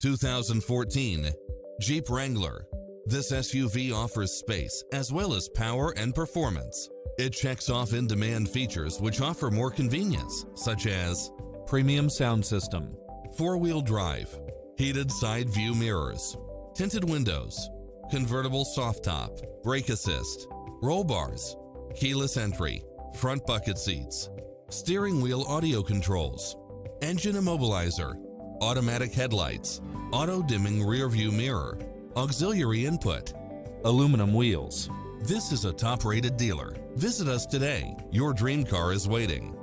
2014 Jeep Wrangler. This SUV offers space as well as power and performance. It checks off in-demand features which offer more convenience, such as premium sound system, four-wheel drive, heated side view mirrors, tinted windows, convertible soft top, brake assist, roll bars, keyless entry, front bucket seats, steering wheel audio controls, engine immobilizer, automatic headlights, auto dimming rear view mirror, auxiliary input, aluminum wheels. This is a top rated dealer. Visit us today. Your dream car is waiting.